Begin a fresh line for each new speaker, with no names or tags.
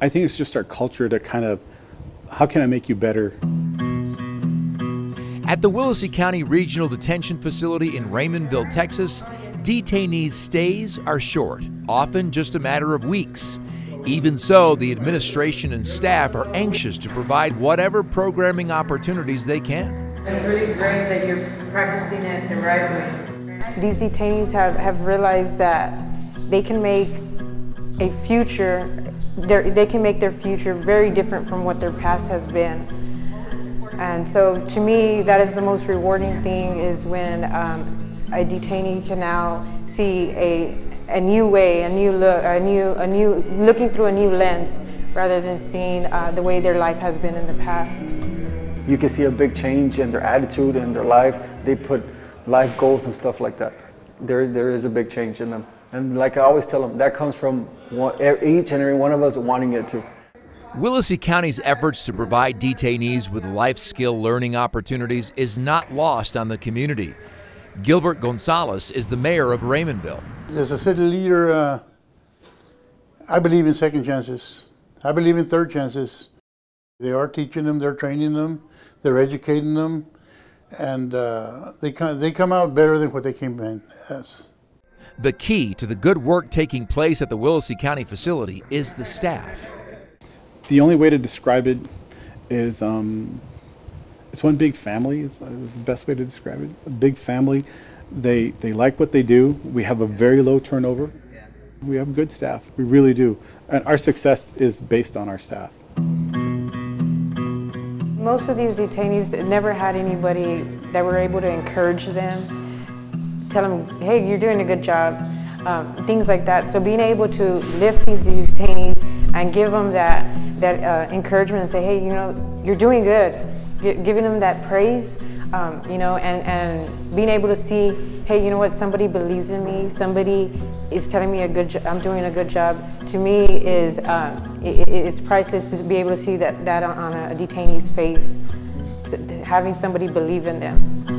I think it's just our culture to kind of, how can I make you better?
At the Willacy County Regional Detention Facility in Raymondville, Texas, detainees' stays are short, often just a matter of weeks. Even so, the administration and staff are anxious to provide whatever programming opportunities they can.
It's really great that you're practicing it the right way.
These detainees have, have realized that they can make a future, they can make their future very different from what their past has been. And so to me, that is the most rewarding thing is when um, a detainee can now see a, a new way, a new look, a new, a new, looking through a new lens rather than seeing uh, the way their life has been in the past.
You can see a big change in their attitude and their life. They put life goals and stuff like that. There, there is a big change in them. And like I always tell them, that comes from one, each and every one of us wanting it to.
Willacy County's efforts to provide detainees with life skill learning opportunities is not lost on the community. Gilbert Gonzalez is the mayor of Raymondville.
As a city leader, uh, I believe in second chances. I believe in third chances. They are teaching them, they're training them, they're educating them, and uh, they, come, they come out better than what they came in as.
The key to the good work taking place at the Willacy County facility is the staff.
The only way to describe it is um, it's one big family is, the best way to describe it. A big family. They, they like what they do. We have a very low turnover. We have good staff. We really do. And our success is based on our staff.
Most of these detainees never had anybody that were able to encourage them, tell them, hey, you're doing a good job, um, things like that. So being able to lift these detainees and give them that, that uh, encouragement and say, hey, you know, you're doing good. G giving them that praise, um, you know, and, and being able to see, hey, you know what, somebody believes in me, somebody is telling me a good, I'm doing a good job, to me is, um, it, it's priceless to be able to see that, that on a detainee's face, having somebody believe in them.